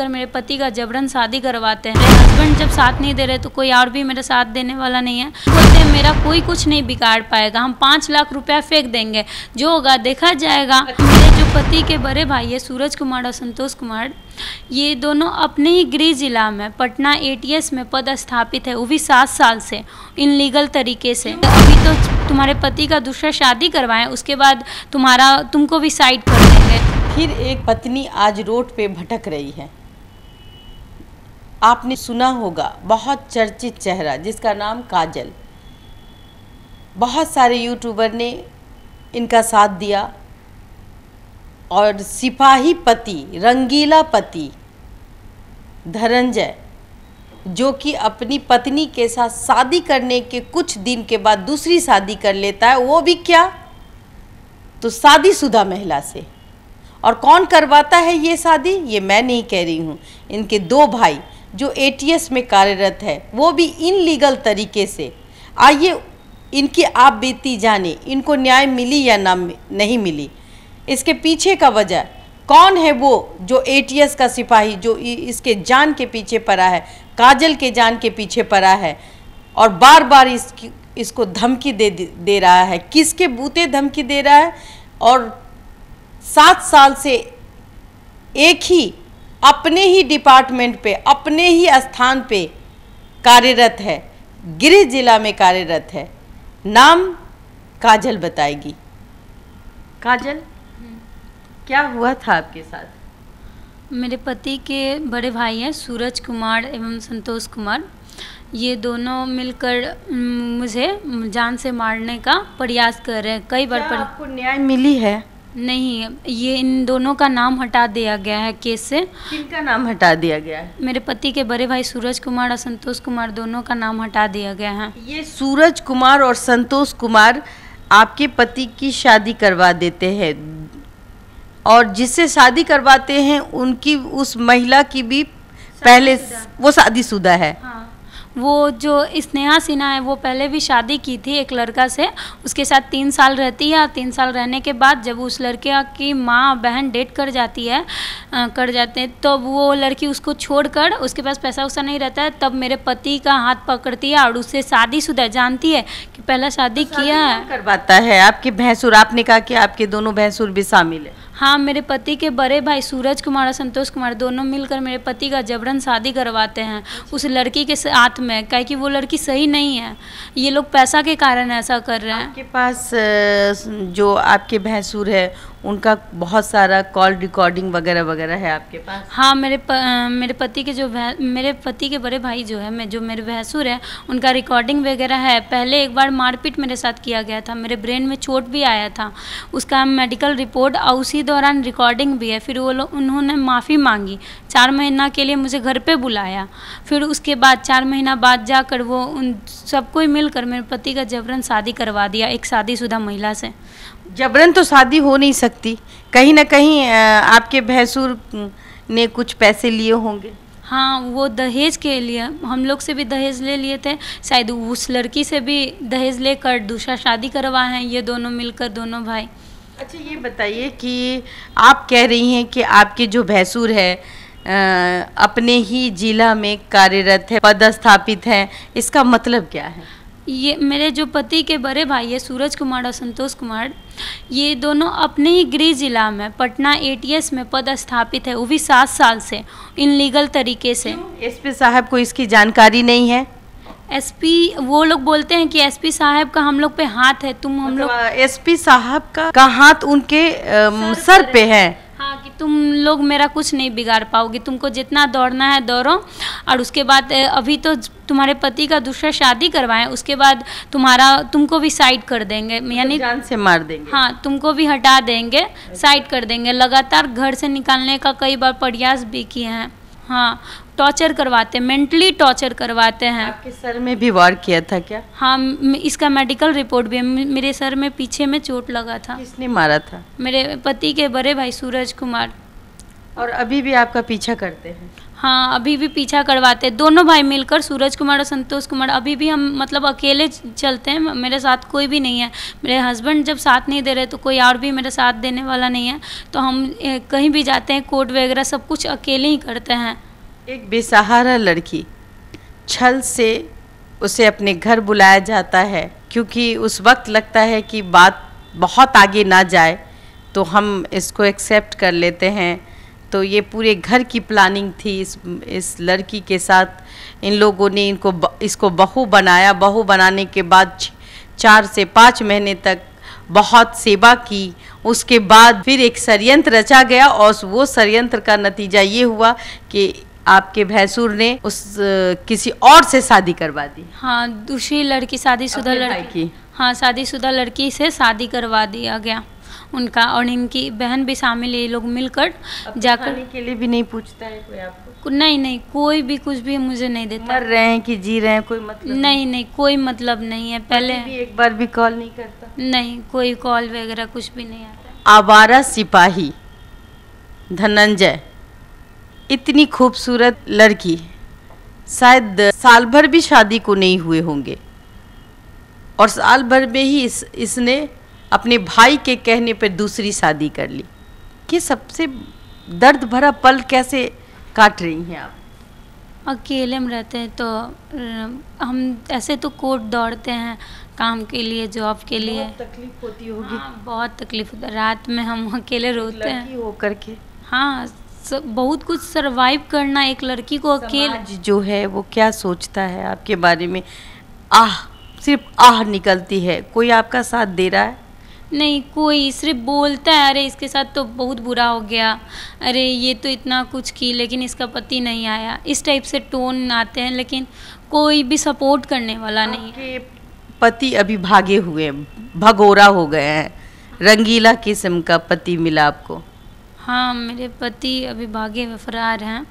मिलकर मेरे पति का जबरन शादी करवाते हैं मेरे हस्बैंड जब साथ नहीं दे रहे तो कोई और भी मेरा साथ देने वाला नहीं है। बोलते हैं, मेरा कोई कुछ नहीं बिगाड़ पाएगा, हम पाँच लाख रुपया फेंक देंगे। जो होगा देखा जाएगा। मेरे जो पति के बड़े भाई है, सूरज कुमार और संतोष कुमार, ये दोनों अपने ही गृह जिला में, पटना एटीएस में पद स्थापित है, वो भी सात साल से, इन लीगल तरीके से। अभी तो तुम्हारे पति का दूसरा शादी करवाएँ, उसके बाद तुम्हारा, तुमको भी साइड कर देंगे। फिर एक पत्नी आज रोड पे भटक रही है। आपने सुना होगा, बहुत चर्चित चेहरा, जिसका नाम काजल। बहुत सारे यूट्यूबर ने इनका साथ दिया। और सिपाही पति, रंगीला पति धनंजय जो कि अपनी पत्नी के साथ शादी करने के कुछ दिन के बाद दूसरी शादी कर लेता है, वो भी क्या? तो शादीशुदा महिला से। और कौन करवाता है ये शादी? ये मैं नहीं कह रही हूँ। इनके दो भाई जो एटीएस में कार्यरत है, वो भी इन लीगल तरीके से। आइए, इनकी आप बीती जाने, इनको न्याय मिली या ना नहीं मिली। इसके पीछे का वजह, कौन है वो जो एटीएस का सिपाही, जो इसके जान के पीछे पड़ा है, काजल के जान के पीछे पड़ा है, और बार बार इसकी, इसको धमकी दे दे रहा है? किसके बूते धमकी दे रहा है? और सात साल से एक ही अपने ही डिपार्टमेंट पे अपने ही स्थान पे कार्यरत है। गृह जिला में कार्यरत है। नाम काजल बताएगी। काजल क्या हुआ था आपके साथ? मेरे पति के बड़े भाई हैं सूरज कुमार एवं संतोष कुमार। ये दोनों मिलकर मुझे जान से मारने का प्रयास कर रहे हैं। कई बार पर... आपको न्याय मिली है? नहीं ये इन दोनों का नाम हटा दिया गया है केस से। किनका नाम हटा दिया गया है? मेरे पति के बड़े भाई सूरज कुमार और संतोष कुमार दोनों का नाम हटा दिया गया है। ये सूरज कुमार और संतोष कुमार आपके पति की शादी करवा देते हैं। और जिससे शादी करवाते हैं उनकी उस महिला की भी पहले वो शादीशुदा है। हाँ। वो जो स्नेहा सिन्हा है वो पहले भी शादी की थी एक लड़का से। उसके साथ तीन साल रहती है और तीन साल रहने के बाद जब उस लड़के की माँ बहन डेट कर जाती है आ, कर जाते हैं तब तो वो लड़की उसको छोड़कर उसके पास पैसा वैसा नहीं रहता है। तब मेरे पति का हाथ पकड़ती है और उससे शादीशुदा जानती है कि पहला शादी तो किया है। करवाता है? आपकी भैंसुर आपने कहा कि आपके दोनों भैंसुर भी शामिल है। हाँ मेरे पति के बड़े भाई सूरज कुमार और संतोष कुमार दोनों मिलकर मेरे पति का जबरन शादी करवाते हैं। उस लड़की के साथ में क्या कि वो लड़की सही नहीं है। ये लोग पैसा के कारण ऐसा कर रहे हैं। आपके पास जो आपके भैंसूर है उनका बहुत सारा कॉल रिकॉर्डिंग वगैरह वगैरह है आपके पास? हाँ मेरे प, मेरे पति के जो मेरे पति के बड़े भाई जो है मैं जो मेरे भैंसुर है उनका रिकॉर्डिंग वगैरह है। पहले एक बार मारपीट मेरे साथ किया गया था। मेरे ब्रेन में चोट भी आया था। उसका मेडिकल रिपोर्ट और उसी दौरान रिकॉर्डिंग भी है। फिर वो लोग उन्होंने माफ़ी मांगी। चार महीना के लिए मुझे घर पे बुलाया। फिर उसके बाद चार महीना बाद जाकर वो उन सबको मिलकर मेरे पति का जबरन शादी करवा दिया एक शादीशुदा महिला से। जबरन तो शादी हो नहीं सकती। कहीं ना कहीं आपके भैंसुर ने कुछ पैसे लिए होंगे। हाँ वो दहेज के लिए। हम लोग से भी दहेज ले लिए थे। शायद उस लड़की से भी दहेज लेकर दूसरा शादी करवाए हैं। ये दोनों मिलकर दोनों भाई। अच्छा ये बताइए कि आप कह रही हैं कि आपके जो भैंसुर है आ, अपने ही जिला में कार्यरत है पदस्थापित है। इसका मतलब क्या है? ये मेरे जो पति के बड़े भाई है सूरज कुमार और संतोष कुमार ये दोनों अपने ही गृह जिला में पटना एटीएस में पद स्थापित है। वो भी सात साल से इन लीगल तरीके से। एसपी साहब को इसकी जानकारी नहीं है? एसपी वो लोग बोलते हैं कि एसपी साहब का हम लोग पे हाथ है तुम हम लोग एसपी साहब का, का हाथ उनके सर, सर पे है। तुम लोग मेरा कुछ नहीं बिगाड़ पाओगे। तुमको जितना दौड़ना है दौड़ो। और उसके बाद अभी तो तुम्हारे पति का दूसरा शादी करवाएँ उसके बाद तुम्हारा तुमको भी साइड कर देंगे। मतलब यानी जान से मार देंगे। हाँ तुमको भी हटा देंगे साइड कर देंगे। लगातार घर से निकालने का कई बार प्रयास भी किए हैं। हाँ टॉर्चर करवाते हैं मेंटली टॉर्चर करवाते हैं। आपके सर में भी वार किया था क्या? हाँ इसका मेडिकल रिपोर्ट भी है। मेरे सर में पीछे में चोट लगा था। किसने मारा था? मेरे पति के बड़े भाई सूरज कुमार। और अभी भी आपका पीछा करते हैं। हाँ अभी भी पीछा करवाते हैं। दोनों भाई मिलकर, सूरज कुमार और संतोष कुमार, अभी भी हम मतलब अकेले चलते हैं। मेरे साथ कोई भी नहीं है। मेरे हस्बैंड जब साथ नहीं दे रहे तो कोई और भी मेरे साथ देने वाला नहीं है। तो हम कहीं भी जाते हैं, कोर्ट वगैरह, सब कुछ अकेले ही करते हैं। एक बेसहारा लड़की, छल से उसे अपने घर बुलाया जाता है, क्योंकि उस वक्त लगता है कि बात बहुत आगे ना जाए तो हम इसको एक्सेप्ट कर लेते हैं। तो ये पूरे घर की प्लानिंग थी इस इस लड़की के साथ। इन लोगों ने इनको इसको बहू बनाया। बहू बनाने के बाद चार से पाँच महीने तक बहुत सेवा की। उसके बाद फिर एक षडयंत्र रचा गया और वो षडयंत्र का नतीजा ये हुआ कि आपके भैंसुर ने उस किसी और से शादी करवा दी। हाँ दूसरी लड़की शादीशुदा लड़की। हाँ शादीशुदा लड़की से शादी करवा दिया गया। उनका और इनकी बहन भी शामिल है ये लोग मिलकर जाकर के लिए भी नहीं पूछता है कोई आपको? नहीं नहीं कोई भी कुछ भी मुझे नहीं देता। मर रहे हैं कि जी रहे हैं कोई मतलब नहीं? नहीं कोई मतलब नहीं है। पहले भी एक बार भी कॉल नहीं करता? नहीं कोई कॉल वगैरह कुछ भी नहीं आता। आवारा सिपाही धनंजय इतनी खूबसूरत लड़की शायद साल भर भी शादी को नहीं हुए होंगे। और साल भर में ही इस इसने अपने भाई के कहने पर दूसरी शादी कर ली। कि सबसे दर्द भरा पल कैसे काट रही हैं आप? अकेले में रहते हैं तो हम ऐसे तो कोर्ट दौड़ते हैं काम के लिए जॉब के लिए। बहुत तकलीफ़ होती होगी। हाँ, बहुत तकलीफ़ होती है। रात में हम अकेले रोते हैं। हो करके हाँ सब बहुत कुछ सरवाइव करना एक लड़की को अकेले। जो है वो क्या सोचता है आपके बारे में? आह सिर्फ़ आह निकलती है। कोई आपका साथ दे रहा है? नहीं कोई सिर्फ़ बोलता है अरे इसके साथ तो बहुत बुरा हो गया। अरे ये तो इतना कुछ की लेकिन इसका पति नहीं आया। इस टाइप से टोन आते हैं लेकिन कोई भी सपोर्ट करने वाला नहीं है। पति अभी भागे हुए भगोरा हो गए हैं। रंगीला किस्म का पति मिला आपको। हाँ मेरे पति अभी भागे हुए फरार हैं।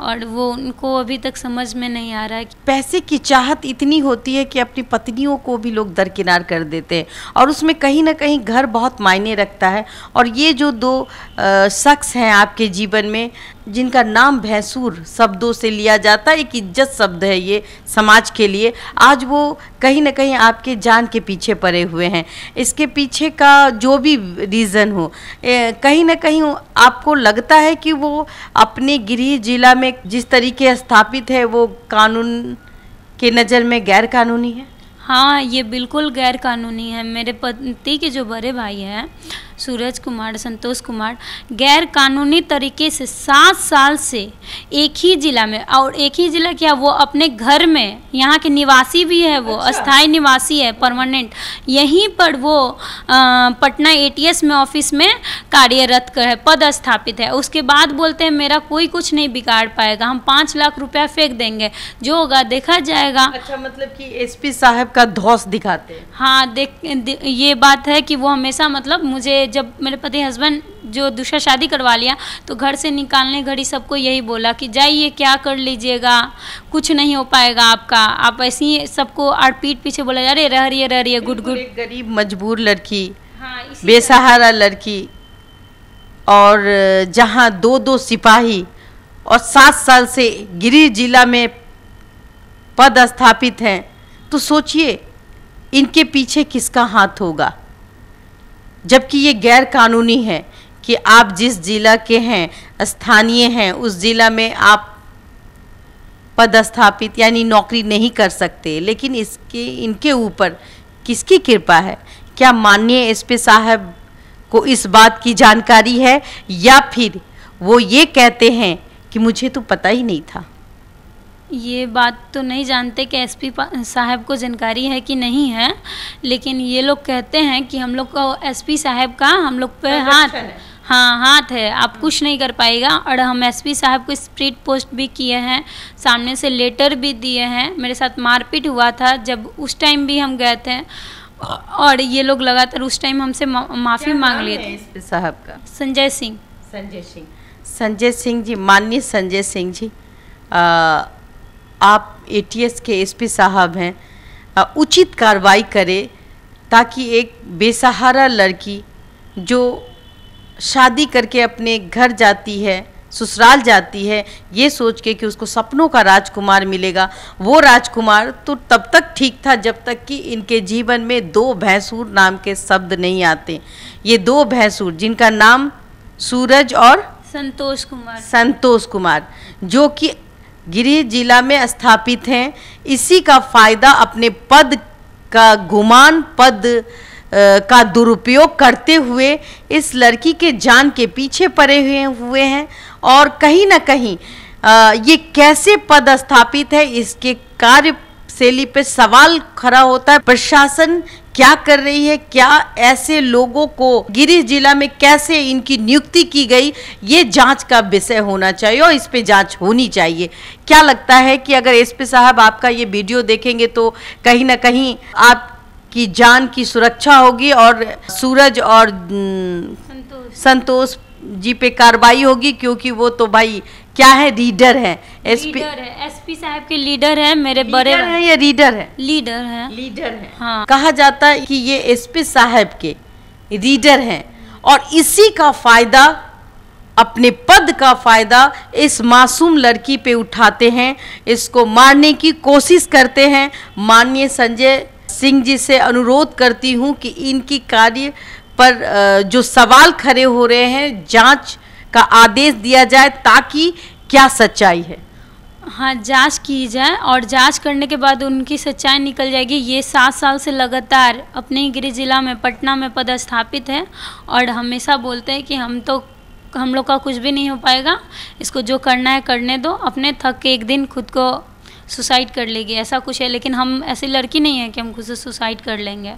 और वो उनको अभी तक समझ में नहीं आ रहा है पैसे की चाहत इतनी होती है कि अपनी पत्नियों को भी लोग दरकिनार कर देते हैं। और उसमें कहीं ना कहीं घर बहुत मायने रखता है। और ये जो दो शख्स हैं आपके जीवन में जिनका नाम भैंसूर शब्दों से लिया जाता है एक इज़्ज़त शब्द है ये समाज के लिए। आज वो कहीं ना कहीं आपके जान के पीछे पड़े हुए हैं। इसके पीछे का जो भी रीज़न हो कहीं ना कहीं आपको लगता है कि वो अपने गृह जिला में जिस तरीके स्थापित है, वो कानून के नज़र में गैर कानूनी है? हाँ ये बिल्कुल गैर कानूनी है। मेरे पति के जो बड़े भाई हैं सूरज कुमार संतोष कुमार गैर कानूनी तरीके से सात साल से एक ही ज़िला में। और एक ही ज़िला क्या वो अपने घर में यहाँ के निवासी भी है वो अच्छा। अस्थाई निवासी है परमानेंट यहीं पर वो आ, पटना एटीएस में ऑफ़िस में कार्यरत कर है पद स्थापित है। उसके बाद बोलते हैं मेरा कोई कुछ नहीं बिगाड़ पाएगा हम पाँच लाख रुपया फेंक देंगे। जो होगा देखा जाएगा। अच्छा मतलब कि एसपी साहब का धौस दिखाते हैं। हाँ देख दे, ये बात है कि वो हमेशा मतलब मुझे जब मेरे पति हस्बैंड जो दूसरा शादी करवा लिया तो घर से निकालने घड़ी सबको यही बोला कि जाइए क्या कर लीजिएगा? कुछ नहीं हो पाएगा आपका। आप ऐसे ही सबको आड़ पीठ पीछे बोला जा रही रह रही है रह रही है गुड गुड। गरीब मजबूर लड़की हाँ बेसहारा लड़की और जहाँ दो दो सिपाही और सात साल से गिरी जिला में पद स्थापित हैं तो सोचिए इनके पीछे किसका हाथ होगा? जबकि ये गैर कानूनी है कि आप जिस ज़िला के हैं, स्थानीय हैं, उस ज़िला में आप पदस्थापित यानी नौकरी नहीं कर सकते, लेकिन इसके, इनके ऊपर किसकी कृपा है? क्या माननीय एसपी साहब को इस बात की जानकारी है, या फिर वो ये कहते हैं कि मुझे तो पता ही नहीं था? ये बात तो नहीं जानते कि एसपी साहब को जानकारी है कि नहीं है लेकिन ये लोग कहते हैं कि हम लोग को एसपी साहब का हम लोग पे हाथ हाँ। हाथ है। आप कुछ नहीं कर पाएगा। और हम एसपी साहब को स्प्रीट पोस्ट भी किए हैं सामने से लेटर भी दिए हैं। मेरे साथ मारपीट हुआ था जब उस टाइम भी हम गए थे। और ये लोग लगातार उस टाइम हमसे माफ़ी मांग लिए थे। साहब का? संजय सिंह। संजय सिंह। संजय सिंह जी माननीय संजय सिंह जी। आ, आप एटीएस के एसपी साहब हैं उचित कार्रवाई करें ताकि एक बेसहारा लड़की जो शादी करके अपने घर जाती है ससुराल जाती है ये सोच के कि उसको सपनों का राजकुमार मिलेगा। वो राजकुमार तो तब तक ठीक था जब तक कि इनके जीवन में दो भैंसूर नाम के शब्द नहीं आते। ये दो भैंसूर जिनका नाम सूरज और संतोष कुमार। संतोष कुमार जो कि गिरिह जिला में स्थापित हैं। इसी का फ़ायदा अपने पद का, गुमान पद का दुरुपयोग करते हुए इस लड़की के जान के पीछे पड़े हुए हुए हैं। और कहीं ना कहीं ये कैसे पद स्थापित है, इसके कार्य शैली पे सवाल खड़ा होता है प्रशासन क्या कर रही है क्या ऐसे लोगों को गिरिश जिला में कैसे इनकी नियुक्ति की गई ये जाँच का विषय होना चाहिए और इस पे जाँच होनी चाहिए। क्या लगता है कि अगर एसपी साहब आपका ये वीडियो देखेंगे तो कहीं ना कहीं आपकी जान की सुरक्षा होगी और सूरज और संतोष। संतोष जी पे कार्रवाई होगी क्योंकि वो तो भाई क्या है रीडर है। एसपी एसपी साहब के लीडर है मेरे बड़े है या रीडर है? लीडर है। लीडर है। हाँ। कहा जाता है कि ये एसपी साहब के रीडर हैं और इसी का फ़ायदा अपने पद का फ़ायदा इस मासूम लड़की पे उठाते हैं इसको मारने की कोशिश करते हैं। माननीय संजय सिंह जी से अनुरोध करती हूँ कि इनकी कार्य पर जो सवाल खड़े हो रहे हैं, जाँच का आदेश दिया जाए ताकि क्या सच्चाई है। हाँ जाँच की जाए और जाँच करने के बाद उनकी सच्चाई निकल जाएगी। ये सात साल से लगातार अपने ही गृह जिला में, पटना में पदस्थापित है और हमेशा बोलते हैं कि हम तो हम लोग का कुछ भी नहीं हो पाएगा। इसको जो करना है, करने दो। अपने थक के एक दिन खुद को सुसाइड कर लेगी। ऐसा कुछ है, लेकिन हम, ऐसी लड़की नहीं है कि हम खुद से सुसाइड कर लेंगे।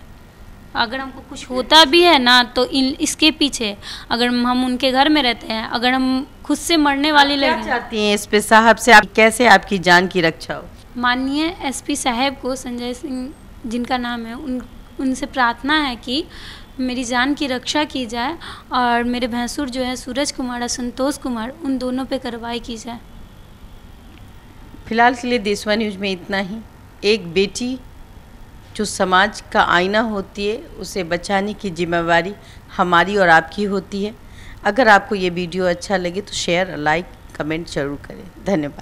अगर हमको कुछ होता भी है ना तो इन इसके पीछे अगर हम उनके घर में रहते हैं अगर हम खुद से मरने वाली लड़की चाहती हैं एस पी? साहब से आप कैसे आपकी जान की रक्षा हो? माननीय एसपी साहब को संजय सिंह जिनका नाम है उन उनसे प्रार्थना है कि मेरी जान की रक्षा की जाए और मेरे भैंसुर जो है सूरज कुमार और संतोष कुमार उन दोनों पे कार्रवाई की जाए। फ़िलहाल के लिए देशवा न्यूज़ में इतना ही। एक बेटी जो समाज का आईना होती है, उसे बचाने की जिम्मेवारी हमारी और आपकी होती है। अगर आपको ये वीडियो अच्छा लगे तो शेयर लाइक कमेंट ज़रूर करें। धन्यवाद।